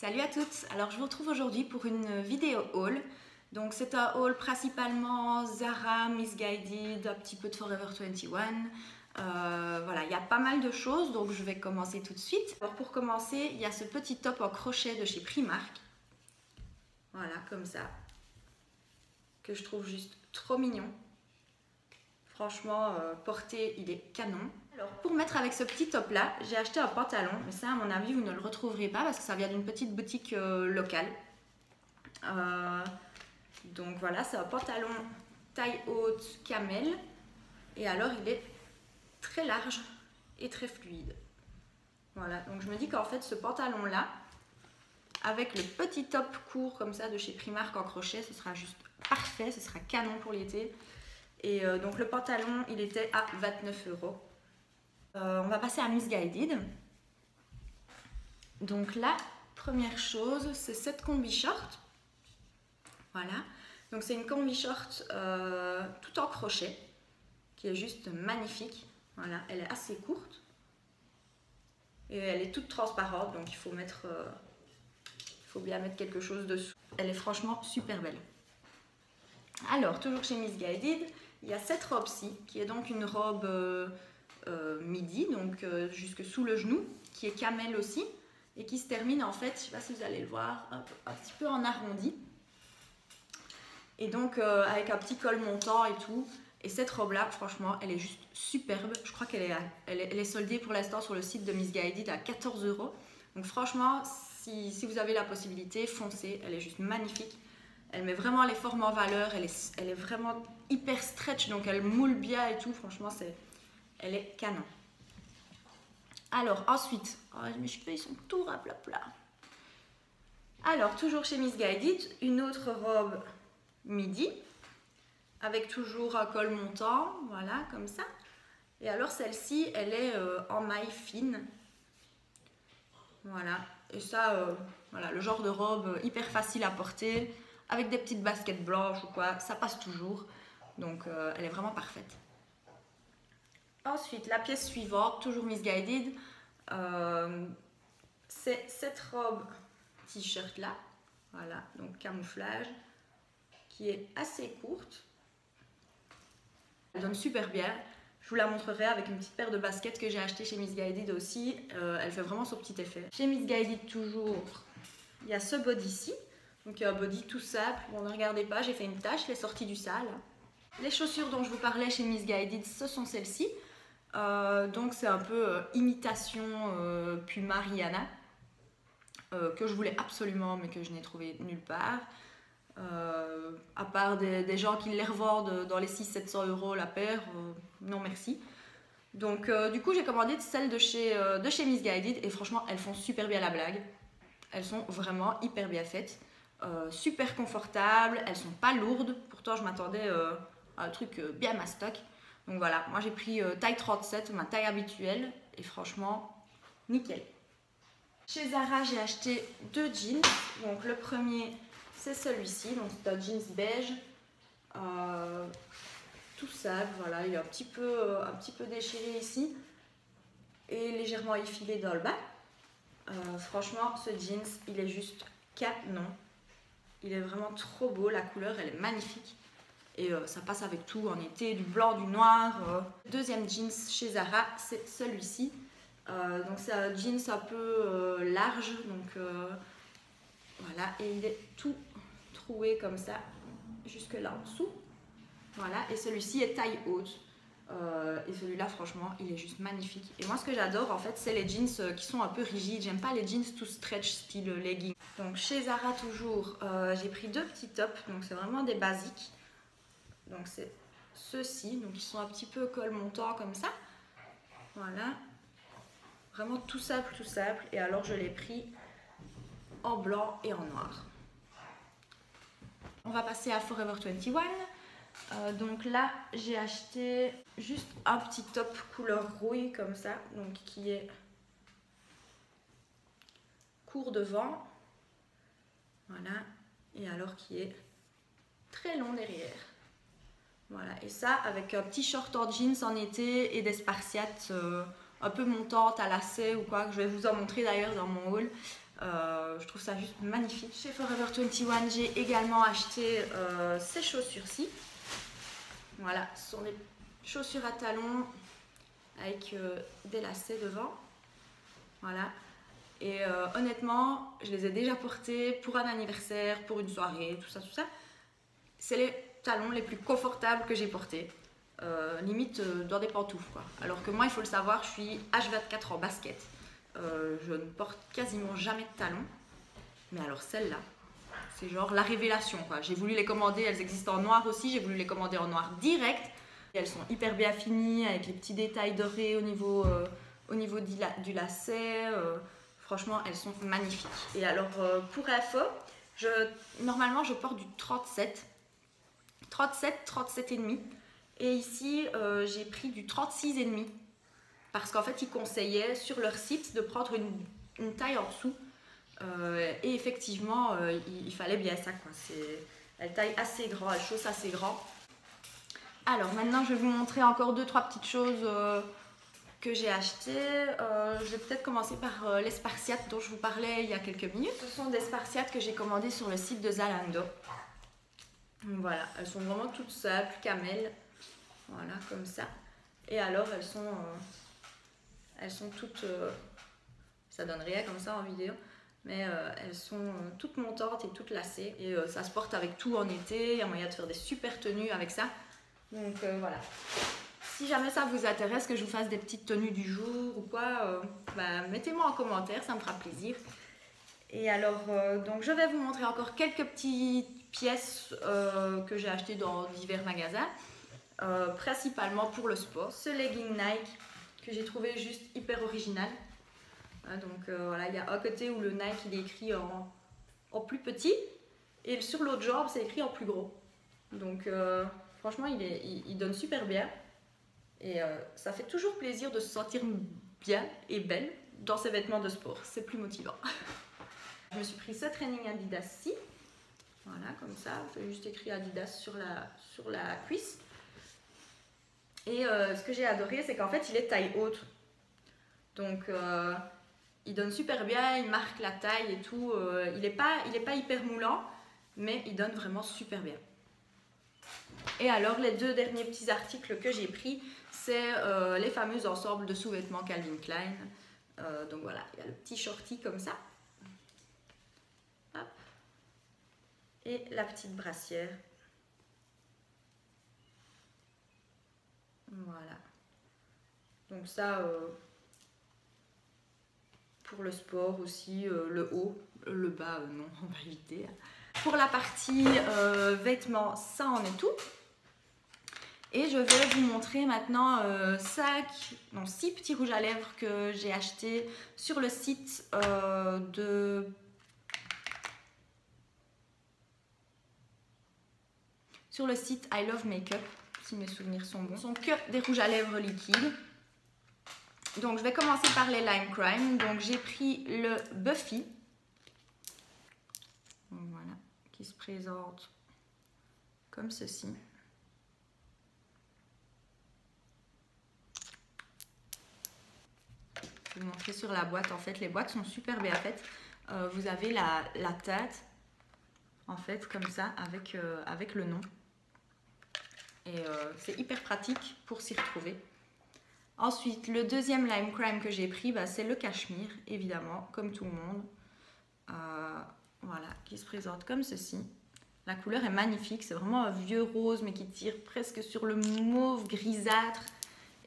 Salut à toutes Alors je vous retrouve aujourd'hui pour une vidéo haul. Donc c'est un haul principalement Zara, Misguided, un petit peu de Forever 21. Euh, voilà, il y a pas mal de choses, donc je vais commencer tout de suite. Alors pour commencer, il y a ce petit top en crochet de chez Primark. Voilà, comme ça. Que je trouve juste trop mignon. Franchement, euh, porté, il est canon. Alors, pour mettre avec ce petit top là, j'ai acheté un pantalon. Mais ça, à mon avis, vous ne le retrouverez pas parce que ça vient d'une petite boutique euh, locale. Euh, donc voilà, c'est un pantalon taille haute camel. Et alors, il est très large et très fluide. Voilà, donc je me dis qu'en fait, ce pantalon là, avec le petit top court comme ça de chez Primark en crochet, ce sera juste parfait, ce sera canon pour l'été. Et euh, donc le pantalon, il était à 29 euros. Euh, on va passer à Misguided. Donc la première chose, c'est cette combi short. Voilà. Donc c'est une combi short euh, tout en crochet, qui est juste magnifique. Voilà, elle est assez courte. Et elle est toute transparente, donc il faut mettre... il faut bien mettre quelque chose dessous. Elle est franchement super belle. Alors, toujours chez Misguided, il y a cette robe-ci, qui est donc une robe euh, euh, midi, donc euh, jusque sous le genou, qui est camel aussi, et qui se termine en fait, je ne sais pas si vous allez le voir, un, petit peu en arrondi. Et donc avec un petit col montant et tout. Et cette robe-là, franchement, elle est juste superbe. Je crois qu'elle est, elle est, soldée pour l'instant sur le site de Miss Guided à 14 euros. Donc franchement, si, si vous avez la possibilité, foncez. Elle est juste magnifique. Elle met vraiment les formes en valeur, elle est, elle est vraiment hyper stretch, donc elle moule bien et tout. Franchement, c'est, elle est canon. Alors, ensuite, oh, mes cheveux, ils sont tout plat. Alors, toujours chez Miss Guided, une autre robe midi, avec toujours un col montant, voilà, comme ça. Et alors, celle-ci, elle est euh, en maille fine. Voilà, et ça, euh, voilà, le genre de robe hyper facile à porter avec des petites baskets blanches ou quoi, ça passe toujours. Donc euh, elle est vraiment parfaite. Ensuite, la pièce suivante, toujours Misguided, euh, c'est cette robe t-shirt là, voilà, donc camouflage, qui est assez courte. Elle donne super bien. Je vous la montrerai avec une petite paire de baskets que j'ai acheté chez Misguided aussi. Euh, elle fait vraiment son petit effet. Chez Misguided toujours, il y a ce body-ci donc un body tout simple. Bon, ne regardez pas, j'ai fait une tâche, les sorties du sale. Les chaussures dont je vous parlais chez Miss Guided, ce sont celles-ci. Euh, donc c'est un peu euh, imitation euh, Puma Rihanna. que je voulais absolument mais que je n'ai trouvé nulle part. à part des, gens qui les revendent dans les 600-700 euros la paire, non merci. Donc du coup j'ai commandé celles de chez, de chez Miss Guided et franchement elles font super bien la blague. Elles sont vraiment hyper bien faites. Super confortables, elles sont pas lourdes. Pourtant, je m'attendais à un truc bien mastoc. Donc voilà, moi j'ai pris taille 37, ma taille habituelle, et franchement, nickel. Chez Zara, j'ai acheté deux jeans. Donc le premier, c'est celui-ci, donc c'est un jeans beige. tout sale, voilà, il est un petit peu, un petit peu déchiré ici et légèrement effilé dans le bas. franchement, ce jeans, il est juste canon. Il est vraiment trop beau, la couleur elle est magnifique. Et euh, ça passe avec tout en été, du blanc, du noir. Euh. Deuxième jeans chez Zara, c'est celui-ci. Euh, donc c'est un jeans un peu large, donc voilà. Et il est tout troué comme ça, jusque là en dessous. Voilà, et celui-ci est taille haute. Et celui-là, franchement, il est juste magnifique. Et moi, ce que j'adore, en fait, c'est les jeans qui sont un peu rigides. J'aime pas les jeans tout stretch, style legging. Donc, chez Zara, toujours, j'ai pris deux petits tops. Donc, c'est vraiment des basiques. Donc, c'est ceux-ci. Donc, ils sont un petit peu col montant comme ça. Voilà. Vraiment tout simple, tout simple. Et alors, je l'ai pris en blanc et en noir. On va passer à Forever 21. Euh, donc là, j'ai acheté juste un petit top couleur rouille comme ça, donc qui est court devant. Voilà. Et alors qui est très long derrière. Voilà. Et ça avec un petit short en jeans en été et des spartiates euh, un peu montantes à lacets ou quoi, que je vais vous en montrer d'ailleurs dans mon haul. je trouve ça juste magnifique. Chez Forever 21, j'ai également acheté ces chaussures-ci. Voilà, ce sont des chaussures à talons avec des lacets devant. Voilà. Et honnêtement, je les ai déjà portées pour un anniversaire, pour une soirée, tout ça, tout ça. C'est les talons les plus confortables que j'ai portés. Euh, limite euh, dans des pantoufles. Quoi. Alors que moi, il faut le savoir, je suis H24 en basket. Euh, je ne porte quasiment jamais de talons. Mais alors celle-là, c'est genre la révélation. J'ai voulu les commander, elles existent en noir aussi, j'ai voulu les commander en noir direct. elles sont hyper bien finies, avec les petits détails dorés au niveau, au niveau du, lacet. franchement, elles sont magnifiques. Et alors, pour info, je, normalement, je porte du 37. 37, 37,5. Et ici, euh, j'ai pris du 36,5 parce qu'en fait, ils conseillaient sur leur site de prendre une, taille en dessous. Euh, et effectivement, euh, il, fallait bien ça. Quoi. Elle taille assez grand, elle chausse assez grand. Alors maintenant, je vais vous montrer encore deux, trois petites choses que j'ai achetées. je vais peut-être commencer par les Spartiates dont je vous parlais il y a quelques minutes. Ce sont des Spartiates que j'ai commandées sur le site de Zalando. Voilà, elles sont vraiment toutes simples, camel. Voilà, comme ça. Et alors, elles sont, euh, elles sont toutes... Euh, ça donne rien comme ça en vidéo. Mais euh, elles sont toutes montantes et toutes lacées. Et ça se porte avec tout en été. Il y a moyen de faire des super tenues avec ça. Donc voilà. Si jamais ça vous intéresse que je vous fasse des petites tenues du jour ou quoi, bah, mettez-moi en commentaire, ça me fera plaisir. Et alors, donc je vais vous montrer encore quelques petites pièces que j'ai achetées dans divers magasins. Euh, principalement pour le sport. Ce legging Nike que j'ai trouvé juste hyper original. Hein, donc euh, voilà, il y a un côté où le Nike il est écrit en, en plus petit et sur l'autre jambe c'est écrit en plus gros. Donc euh, franchement il, est, il, donne super bien et ça fait toujours plaisir de se sentir bien et belle dans ses vêtements de sport. C'est plus motivant. Je me suis pris ce training Adidas-ci. Voilà, comme ça, on fait juste écrit Adidas sur la, sur la cuisse. Et euh, ce que j'ai adoré, c'est qu'en fait, il est taille haute. Donc, euh, il donne super bien, il marque la taille et tout. Euh, il n'est pas, pas hyper moulant, mais il donne vraiment super bien. Et alors, les deux derniers petits articles que j'ai pris, c'est les fameux ensembles de sous-vêtements Calvin Klein. donc voilà, il y a le petit shorty comme ça. Hop. Et la petite brassière Voilà. Donc ça, euh, pour le sport aussi, euh, le haut, le bas, euh, non, on va éviter. Pour la partie vêtements, ça en est tout. Et je vais vous montrer maintenant 5, non 6 petits rouges à lèvres que j'ai achetés sur le site de... Sur le site I Love Makeup mes souvenirs sont bons. Ce sont que des rouges à lèvres liquides. Donc je vais commencer par les Lime Crime. Donc j'ai pris le Buffy. Voilà, qui se présente comme ceci. Je vais vous montrer sur la boîte. En fait, les boîtes sont super bien faites. Euh, vous avez la, tête, en fait, comme ça, avec, euh, avec le nom. Et euh, c'est hyper pratique pour s'y retrouver. Ensuite, le deuxième lime crime que j'ai pris, bah, c'est le cachemire, évidemment, comme tout le monde. Euh, voilà, qui se présente comme ceci. La couleur est magnifique, c'est vraiment un vieux rose, mais qui tire presque sur le mauve grisâtre.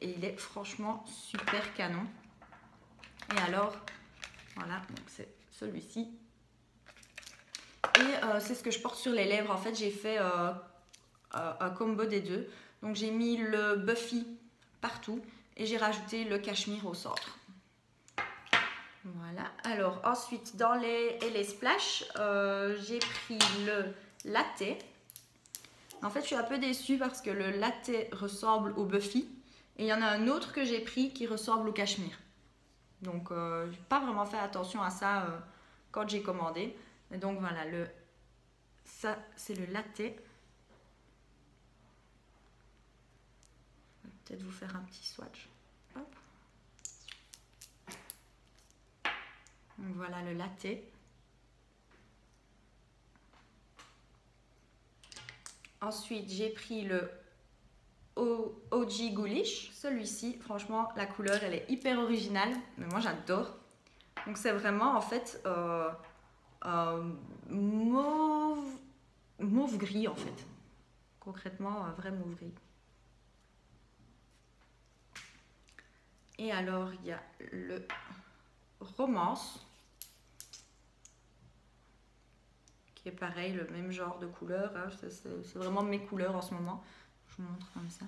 Et il est franchement super canon. Et alors, voilà, c'est celui-ci. Et euh, c'est ce que je porte sur les lèvres. En fait, j'ai fait un combo des deux. Donc j'ai mis le Buffy partout et j'ai rajouté le cachemire au centre. Voilà. Alors ensuite dans les, et les splash, euh, j'ai pris le latte. En fait je suis un peu déçue parce que le latte ressemble au Buffy. Et il y en a un autre que j'ai pris qui ressemble au cachemire. Donc euh, j'ai pas vraiment fait attention à ça euh, quand j'ai commandé. Et donc voilà, le, ça c'est le latte. Peut-être vous faire un petit swatch. Donc voilà le latte. Ensuite, j'ai pris le OG Ghoulish. Celui-ci, franchement, la couleur, elle est hyper originale. Mais moi, j'adore. Donc, c'est vraiment, en fait, euh, euh, mauve, mauve gris, en fait. Concrètement, un vrai mauve gris. Et alors, il y a le Romance. Qui est pareil, le même genre de couleur. Hein. C'est vraiment mes couleurs en ce moment. Je vous montre comme ça.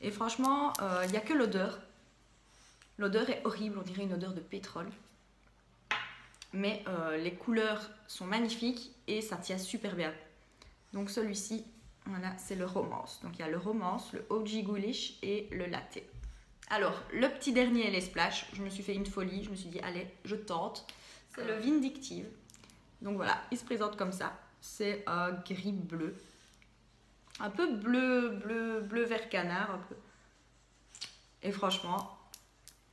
Et franchement, euh, il n'y a que l'odeur. L'odeur est horrible, on dirait une odeur de pétrole. Mais euh, les couleurs sont magnifiques et ça tient super bien. Donc celui-ci, voilà, c'est le romance. Donc il y a le romance, le OG Ghoulish et le latte. Alors, le petit dernier, les splash, je me suis fait une folie, je me suis dit, allez, je tente. C'est le Vindictive. Donc voilà, il se présente comme ça. C'est un gris bleu. Un peu bleu, bleu, bleu vert canard, un peu. Et franchement,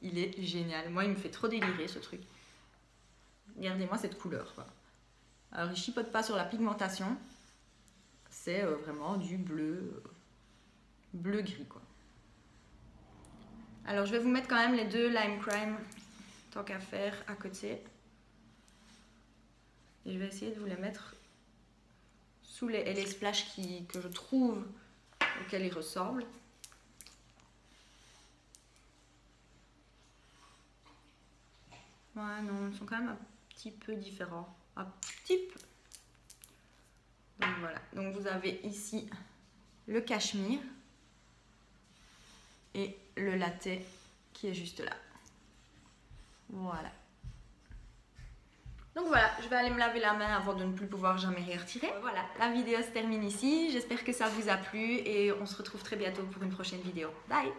il est génial. Moi, il me fait trop délirer ce truc. Regardez-moi cette couleur. Alors, il chipote pas sur la pigmentation. C'est euh, vraiment du bleu, bleu-gris, quoi. Alors, je vais vous mettre quand même les deux Lime Crime, tant qu'à faire, à côté. Et je vais essayer de vous les mettre sous les, splashes qui, que je trouve auxquels ils ressemblent. Ouais, non, ils sont quand même un petit peu différents. Un petit peu. Donc voilà. Donc vous avez ici le cachemire et le latte qui est juste là. Voilà. Donc voilà, je vais aller me laver la main avant de ne plus pouvoir jamais rien retirer. Voilà, la vidéo se termine ici. J'espère que ça vous a plu et on se retrouve très bientôt pour une prochaine vidéo. Bye